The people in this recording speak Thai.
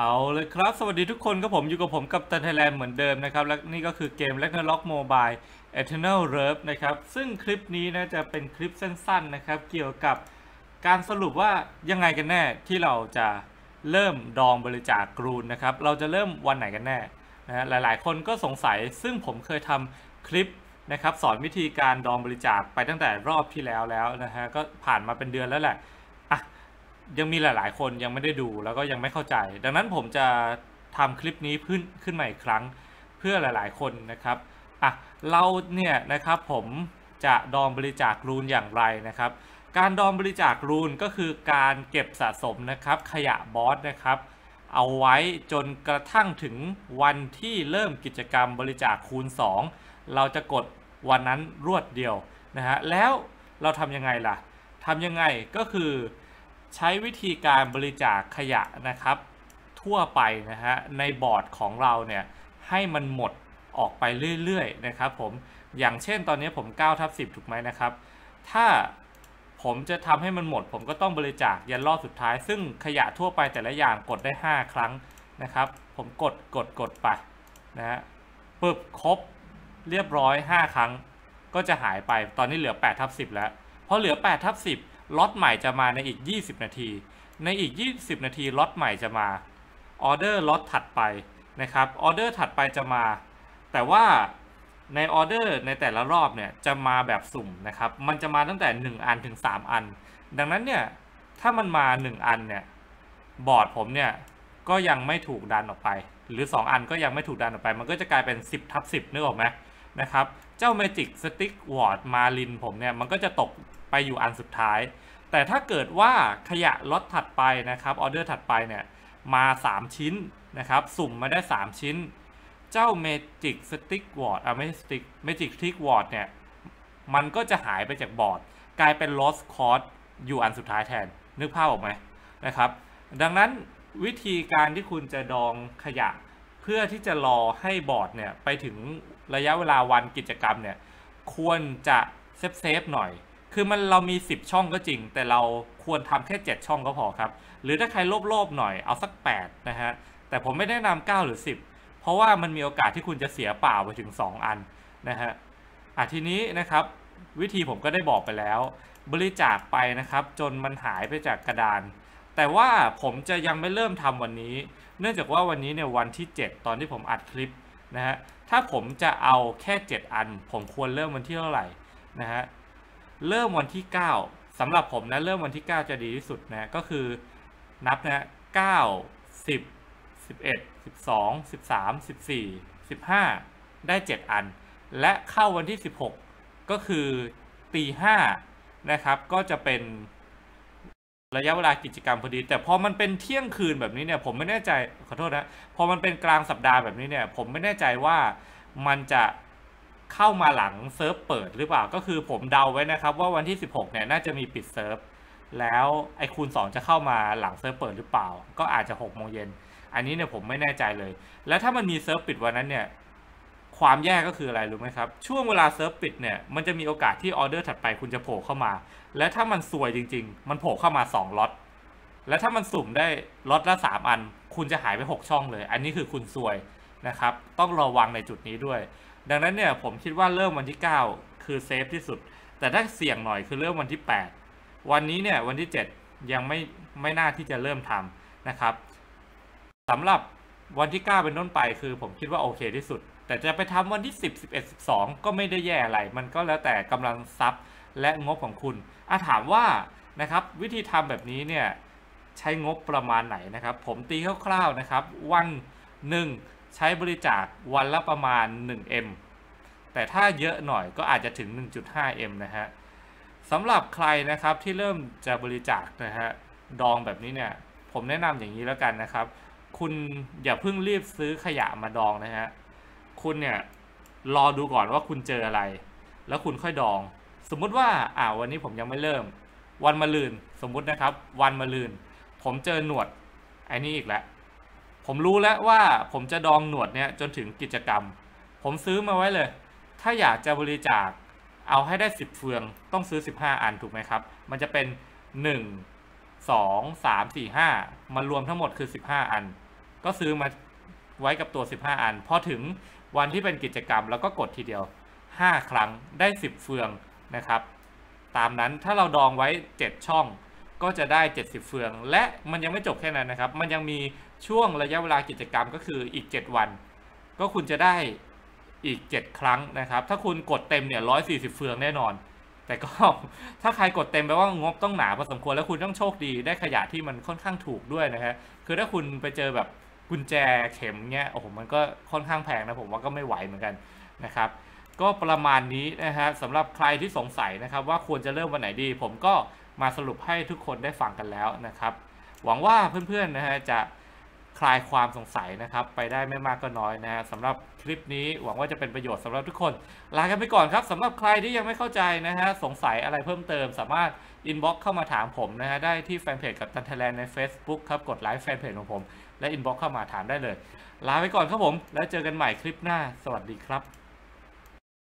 เอาเลยครับ สวัสดีทุกคนก็ผมอยู่กับผมกับตันไทยแลนด์เหมือนเดิมนะครับ และนี่ก็คือเกม Ragnarok Mobile Eternal r e v นะครับ ซึ่งคลิปนี้นะจะเป็นคลิปสั้นๆนะครับ เกี่ยวกับการสรุปว่ายังไงกันแน่ที่เราจะเริ่มดองบริจาคกรูนนะครับ เราจะเริ่มวันไหนกันแน่นะฮะหลายๆ คนก็สงสัยซึ่งผมเคยทำคลิปนะครับ สอนวิธีการดองบริจาคไปตั้งแต่รอบที่แล้วแล้วนะฮะก็ผ่านมาเป็นเดือนแล้วแหละ ยังมีหลาย ๆ คนยังไม่ได้ดูแล้วก็ยังไม่เข้าใจ ดังนั้นผมจะทำคลิปนี้ขึ้นขึ้นมาอีกครั้งเพื่อหลาย ๆ คนนะครับอะเราเนี่ยนะครับผมจะดองบริจาครูนอย่างไรนะครับ การดองบริจาครูนก็คือการเก็บสะสมนะครับ ขยะบอสนะครับ เอาไว้จนกระทั่งถึงวันที่เริ่มกิจกรรมบริจาคคูณ 2 เราจะกดวันนั้นรวดเดียวนะฮะแล้วเราทำยังไงล่ะทำยังไงก็คือ ใช้วิธีการบริจาคขยะนะครับ ทั่วไปนะฮะในบอร์ดของเราเนี่ยให้มันหมดออกไปเรื่อยๆนะครับผมอย่างเช่นตอนนี้ผม9ทับ10 ถูกไหมนะครับ ถ้าผมจะทำให้มันหมด ผมก็ต้องบริจาคยันรอบสุดท้าย ซึ่งขยะทั่วไปแต่ละอย่างกดได้ 5 ครั้งนะครับ ผมกดกดกดไปนะฮะปึ๊บครบเรียบร้อย 5 ครั้ง ก็จะหายไปตอนนี้เหลือ8ทับ10 แล้วพอเหลือ8ทับ10 ล็อตใหม่จะมาในอีก 20 นาที ในอีก 20 นาทีล็อตใหม่จะมาออเดอร์ล็อตถัดไปนะครับออเดอร์ถัดไปจะมา แต่ว่าในออเดอร์ในแต่ละรอบเนี่ยจะมาแบบสุ่มนะครับ มันจะมาตั้งแต่ 1 อันถึง 3 อัน ดังนั้นเนี่ยถ้ามันมา 1 อันเนี่ยบอร์ดผมเนี่ยก็ยังไม่ถูกดันออกไป หรือ 2 อันก็ยังไม่ถูกดันออกไป มันก็จะกลายเป็น 10ทับ10นึกออกไหม นะครับ เจ้า Magic Stick Ward มาลินผมเนี่ย มันก็จะตกไปอยู่อันสุดท้าย แต่ถ้าเกิดว่าขยะล็อตถัดไปนะครับออเดอร์ถัดไปเนี่ย มา 3 ชิ้นนะครับ สุ่มมาได้ 3 ชิ้น เจ้า Magic Stick Ward อะไม่ใช่ Stick Magic Stick Ward เนี่ย มันก็จะหายไปจากบอร์ด กลายเป็น Lost Cause อยู่อันสุดท้ายแทน นึกภาพออกไหมนะครับ ดังนั้นวิธีการที่คุณจะดองขยะ เพื่อที่จะรอให้บอร์ดเนี่ยไปถึงระยะเวลาวันกิจกรรมเนี่ยควรจะ safe safe หน่อย คือมันเรามี 10 ช่องก็จริง แต่เราควรทำแค่ 7 ช่องก็พอครับ หรือถ้าใครโลภๆหน่อยเอาสัก 8 นะฮะ แต่ผมไม่แนะนำ9หรือ 10 เพราะว่ามันมีโอกาสที่คุณจะเสียเปล่าไปถึง 2 อันนะฮะอะทีนี้นะครับวิธีผมก็ได้บอกไปแล้ว บริจาคไปนะครับ จนมันหายไปจากกระดาน แต่ว่าผมจะยังไม่เริ่มทำวันนี้ เนื่องจากว่าวันนี้เนี่ยวันที่ 7 ตอนที่ผมอัดคลิปนะฮะถ้าผมจะเอาแค่ 7 อัน ผมควรเริ่มวันที่เท่าไหร่นะฮะเริ่มวันที่ 9สำหรับผมนะเริ่มวันที่ 9 จะดีที่สุดนะก็คือนับนะฮะ9 10 11 12 13 14 15ได้7อัน และเข้าวันที่16ก็คือตีห้านะครับ ก็จะเป็น ระยะเวลากิจกรรมพอดี แต่พอมันเป็นเที่ยงคืนแบบนี้เนี่ยผมไม่แน่ใจขอโทษนะพอมันเป็นกลางสัปดาห์แบบนี้เนี่ยผมไม่แน่ใจว่ามันจะเข้ามาหลังเซิร์ฟเปิดหรือเปล่า ก็คือผมเดาไว้นะครับว่าวันที่ 16เนี่ยน่าจะมีปิดเซิร์ฟแล้วไอ้คูณ 2 จะเข้ามาหลังเซิร์ฟเปิดหรือเปล่า ก็อาจจะ6โมงเย็นอันนี้เนี่ยผมไม่แน่ใจเลย แล้วถ้ามันมีเซิร์ฟปิดวันนั้นเนี่ย ความแย่ก็คืออะไรรู้ไหมครับ ช่วงเวลาเซิร์ฟปิดเนี่ย มันจะมีโอกาสที่ออเดอร์ถัดไปคุณจะโผล่เข้ามา และถ้ามันซวยจริง ๆ มันโผล่เข้ามา 2ล็อต และถ้ามันสุ่มได้ล็อตละ 3 อัน คุณจะหายไป 6 ช่องเลย อันนี้คือคุณซวยนะครับ ต้องระวังในจุดนี้ด้วย ดังนั้นเนี่ยผมคิดว่าเริ่มวันที่ 9 คือเซฟที่สุด แต่ถ้าเสี่ยงหน่อยคือเริ่มวันที่ 8 วันนี้เนี่ยวันที่ 7 ยังไม่ไม่น่าที่จะเริ่มทำนะครับสำหรับวันที่ 9 เป็นต้นไปคือผมคิดว่าโอเคที่สุด แต่จะไปทำวันที่ 10 11 12 ก็ไม่ได้แย่อะไร มันก็แล้วแต่กำลังทรัพย์และงบของคุณอาถามว่านะครับวิธีทำแบบนี้เนี่ยใช้งบประมาณไหนนะครับ ผมตีคร่าวๆนะครับ วันหนึ่งใช้บริจาควันละประมาณ 1M แต่ถ้าเยอะหน่อยก็อาจจะถึง 1.5M นะฮะสำหรับใครนะครับที่เริ่มจะบริจาคนะฮะดองแบบนี้เนี่ยผมแนะนำอย่างนี้แล้วกันนะครับ คุณอย่าเพิ่งรีบซื้อขยะมาดองนะฮะ คุณเนี่ยรอดูก่อนว่าคุณเจออะไร แล้วคุณค่อยดอง สมมุติว่าอ่าวันนี้ผมยังไม่เริ่ม วันมะรืนสมมุตินะครับ วันมะรืน ผมเจอหนวดไอ้นี่อีกแล้วผมรู้แล้วว่าผมจะดองหนวดเนี่ยจนถึงกิจกรรม ผมซื้อมาไว้เลย ถ้าอยากจะบริจาคเอาให้ได้ 10 เฟืองต้องซื้อ 15 อันถูกไหมครับ มันจะเป็น 1 2 3 4 5 มันรวมทั้งหมดคือ 15 อัน ก็ซื้อมาไว้กับตัว 15 อัน พอถึง วันที่เป็นกิจกรรมแล้วก็กดทีเดียว 5 ครั้งได้ 10 เฟืองนะครับ ตามนั้นถ้าเราดองไว้ 7 ช่องก็จะได้ 70 เฟือง และมันยังไม่จบแค่นั้นนะครับ มันยังมีช่วงระยะเวลากิจกรรมก็คืออีก 7 วัน ก็คุณจะได้อีก 7 ครั้งนะครับ ถ้าคุณกดเต็มเนี่ย 140 เฟืองแน่นอน แต่ก็ถ้าใครกดเต็มแปลว่างบต้องหนาพอสมควรแล้วคุณต้องโชคดีได้ขยะที่มันค่อนข้างถูกด้วยนะฮะคือถ้าคุณไปเจอแบบ กุญแจเข็มเงี้ยโอ้โหมันก็ค่อนข้างแพงนะผมว่าก็ไม่ไหวเหมือนกันนะครับ ก็ประมาณนี้นะฮะสำหรับใครที่สงสัยนะครับ ว่าควรจะเริ่มวันไหนดี ผมก็มาสรุปให้ทุกคนได้ฟังกันแล้วนะครับ หวังว่าเพื่อนๆนะฮะจะ คลายความสงสัยนะครับ ไปได้ไม่มากก็น้อยนะฮะสำหรับคลิปนี้หวังว่าจะเป็นประโยชน์สำหรับทุกคน ลากันไปก่อนครับสำหรับใครที่ยังไม่เข้าใจนะฮะสงสัยอะไรเพิ่มเติม สามารถ inbox เข้ามาถามผมนะฮะได้ที่แฟนเพจกับตันเทแลนใน Facebook ครับกดไลค์แฟนเพจของผม และอินบ็อกเข้ามาถามได้เลย ลาไปก่อนครับผม แล้วเจอกันใหม่คลิปหน้า สวัสดีครับ